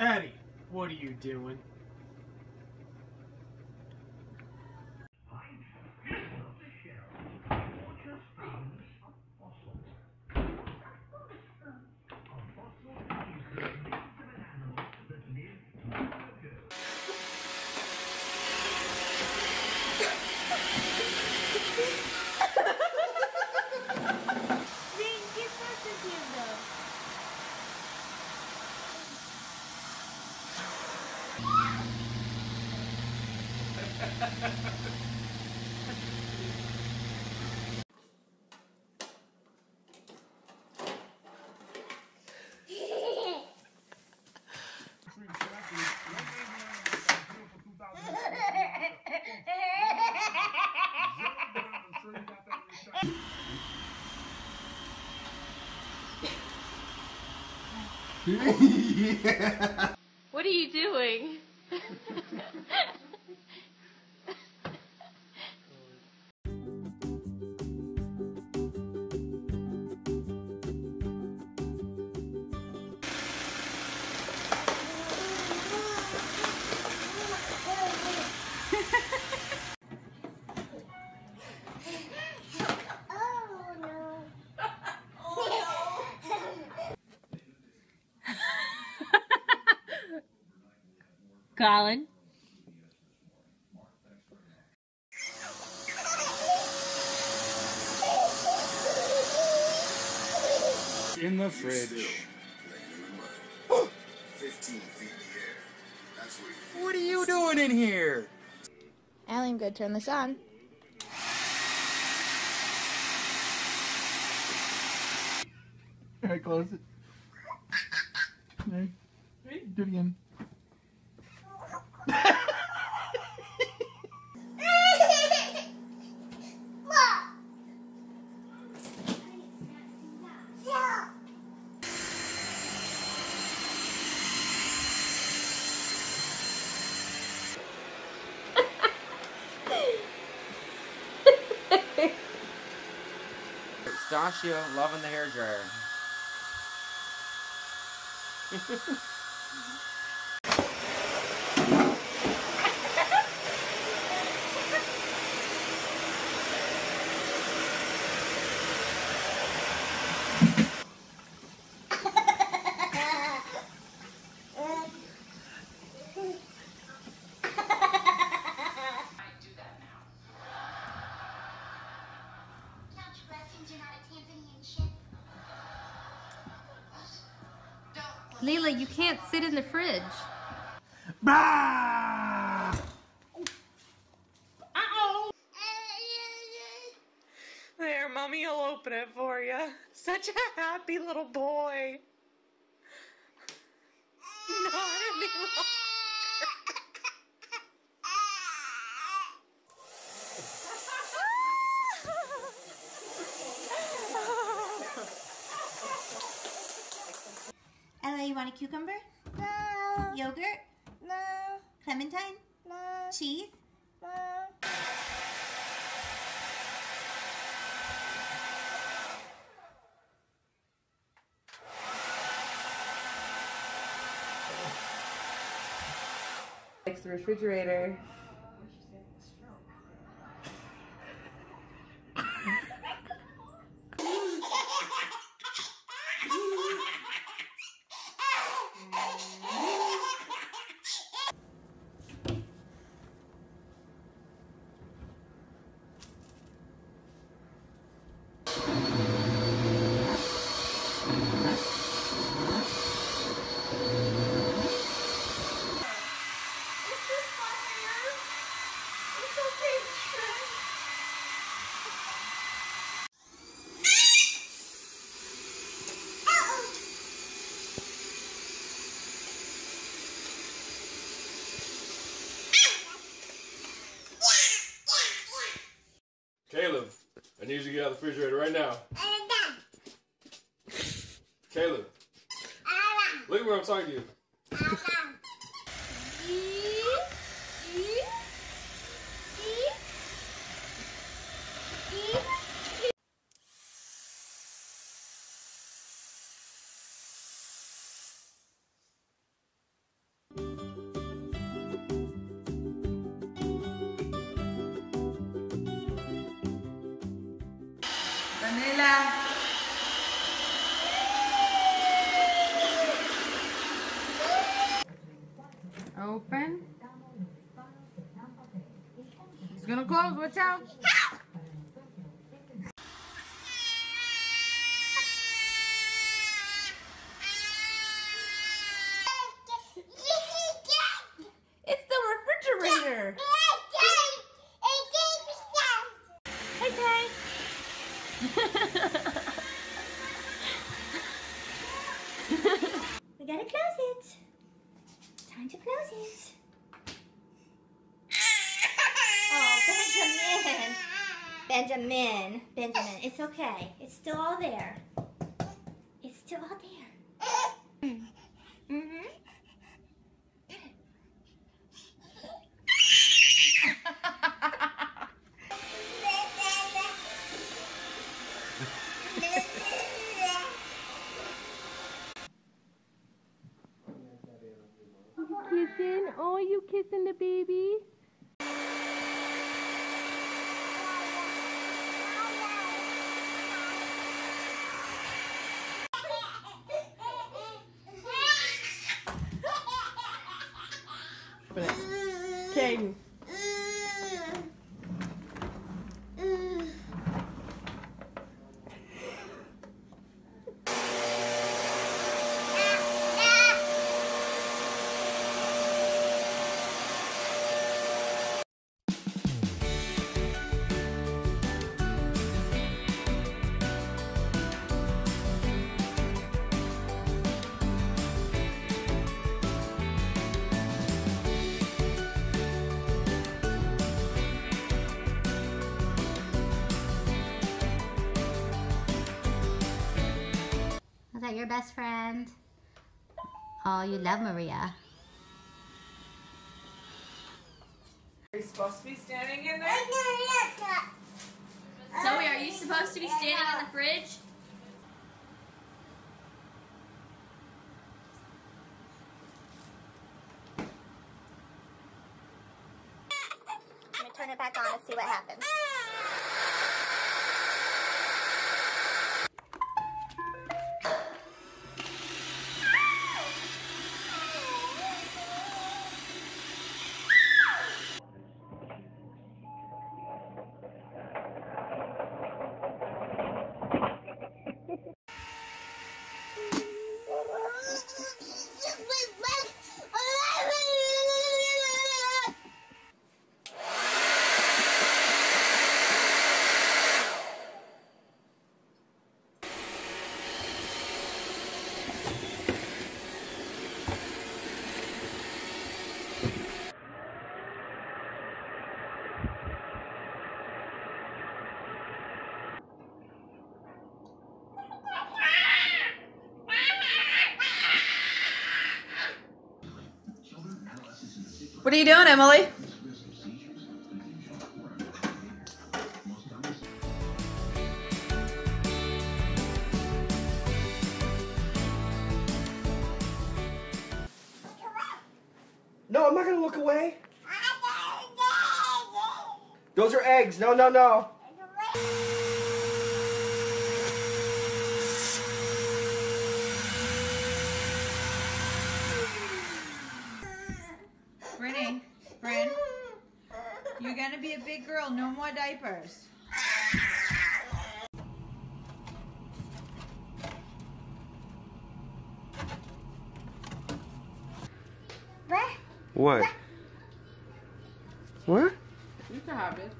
Eddie, what are you doing? What are you doing? Colin? In the fridge. 15 feet in the air. That's where you What are you doing in here? Allie, I'm gonna turn this on. Alright, close it. There. Hey, do it again. Stasio loving the hair dryer. Leela, you can't sit in the fridge. Bah! Uh-oh! There, Mommy will open it for you. Such a happy little boy. Not any you want a cucumber? No. Yogurt? No. Clementine? No. Cheese? No. Fix the refrigerator. Caleb, I need you to get out of the refrigerator right now. Caleb, look at where I'm talking to you. Open. It's gonna close. Watch out. It's the refrigerator. Hey, Tay. We gotta close it. Time to close it. Oh, Benjamin. Benjamin. Benjamin. It's okay. It's still all there. It's still all there. Mm-hmm. Kissing. Oh, you kissing the baby? Caden. That your best friend? Oh, you love Maria. Are you supposed to be standing in there? Zoe, are you supposed to be standing in the fridge? Let me turn it back on and see what happens. What are you doing, Emily? No, I'm not gonna look away. Those are eggs. No, no, no. Brittany, Bryn, you're going to be a big girl. No more diapers. What? What? You can have it.